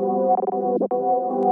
どうぞ。